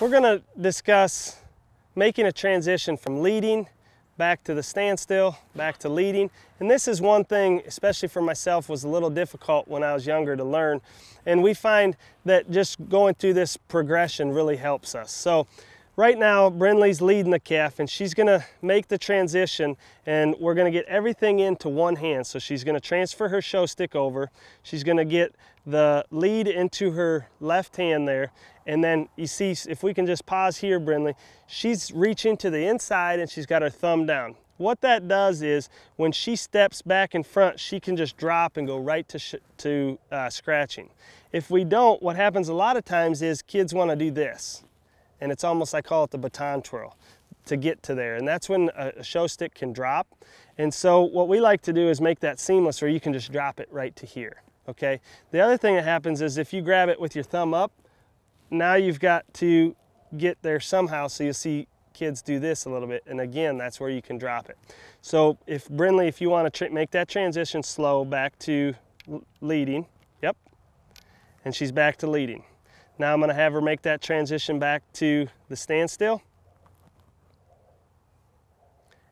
We're gonna discuss making a transition from leading back to the standstill, back to leading. And this is one thing, especially for myself, was a little difficult when I was younger to learn. And we find that just going through this progression really helps us. So right now, Brinley's leading the calf and she's gonna make the transition and we're gonna get everything into one hand. So she's gonna transfer her show stick over. She's gonna get the lead into her left hand there. And then you see, if we can just pause here, Brinley, she's reaching to the inside and she's got her thumb down. What that does is when she steps back in front, she can just drop and go right to, to uh, scratching. If we don't, what happens a lot of times is kids want to do this. And it's almost, I call it the baton twirl to get to there. And that's when a, show stick can drop. And so what we like to do is make that seamless where you can just drop it right to here okay? The other thing that happens is if you grab it with your thumb up, now you've got to get there somehow so you see kids do this a little bit and again that's where you can drop it. So if Brynlee, if you want to make that transition slow back to leading, yep, and she's back to leading. Now I'm going to have her make that transition back to the standstill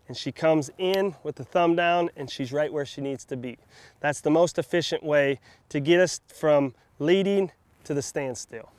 and she comes in with the thumb down and she's right where she needs to be. That's the most efficient way to get us from leading to the standstill.